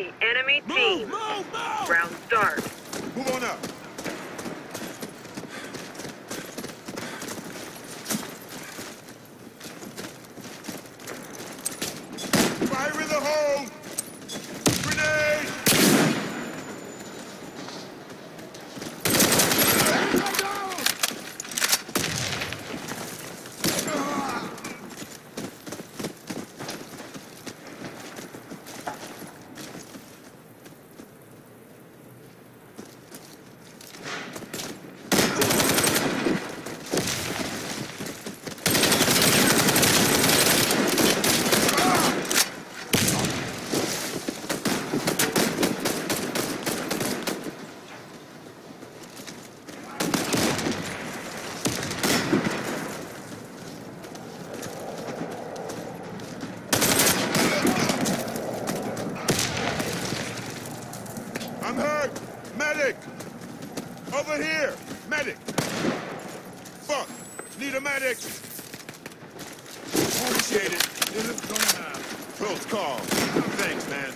the enemy team. Move, move! Round start. Move on up. Fire in the hole! Grenade! I'm hurt! Medic! Over here! Medic! Fuck! Need a medic! Appreciate it. Close call. Thanks, man.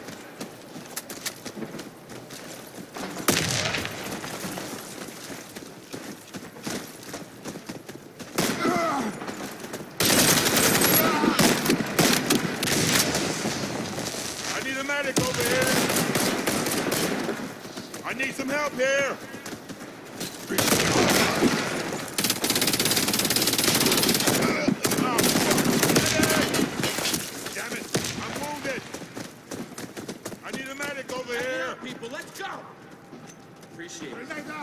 I need a medic over here. I need some help here. Oh, medic! Damn it, I'm wounded. I need a medic over here. People, let's go! Appreciate it.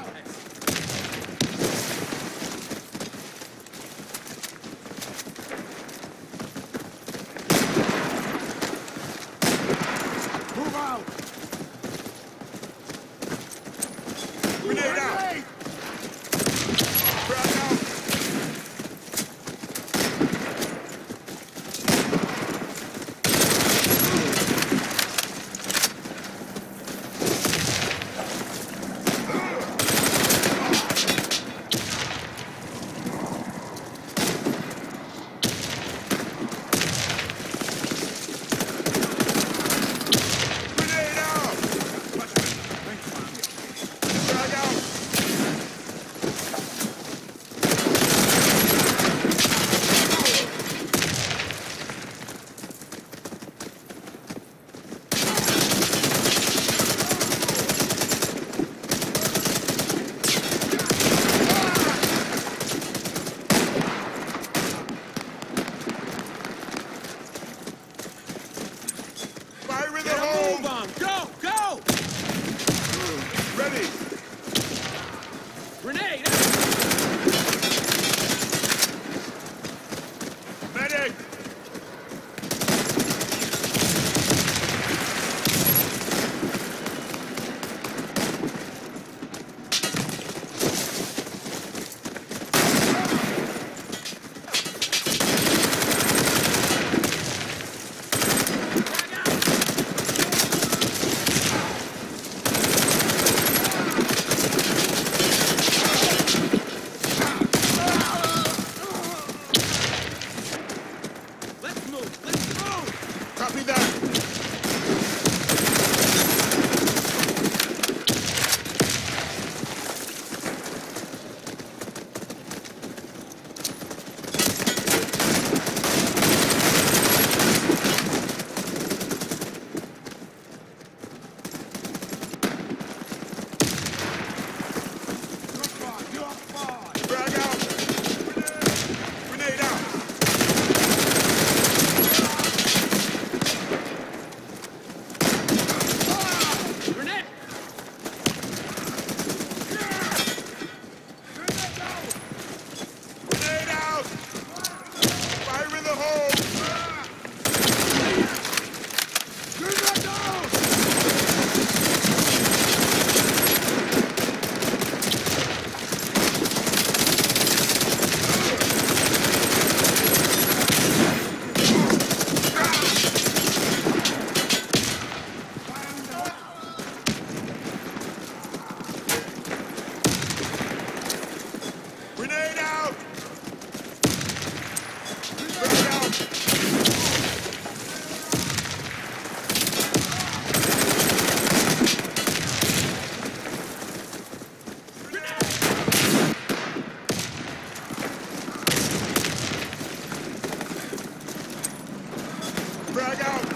Frag out!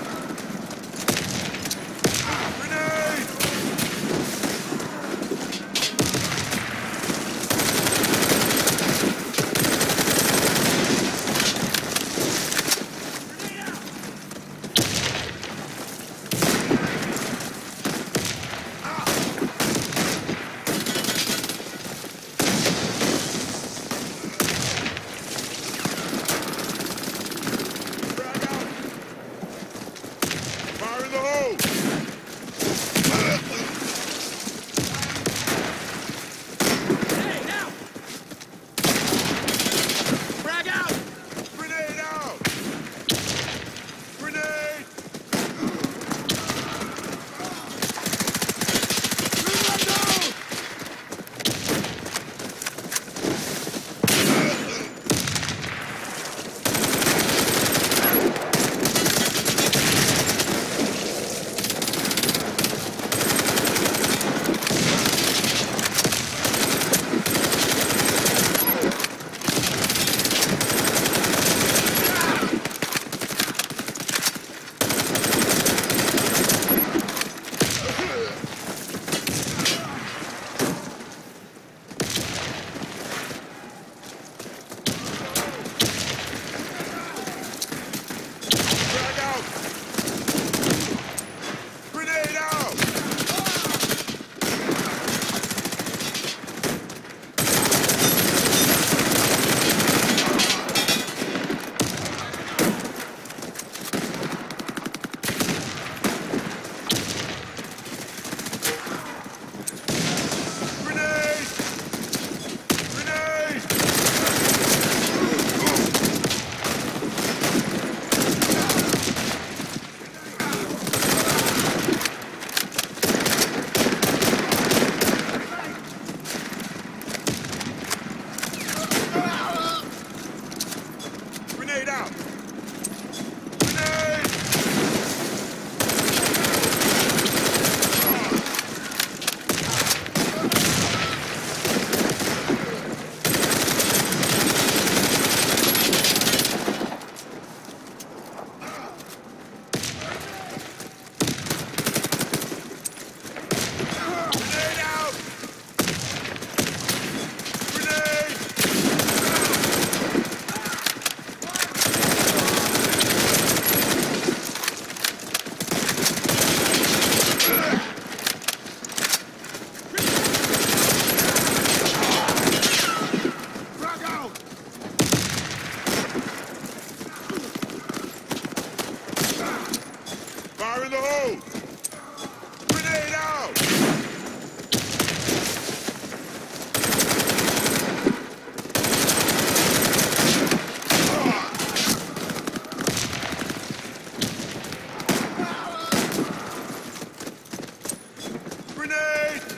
Fire in the hole! Grenade out! Grenade!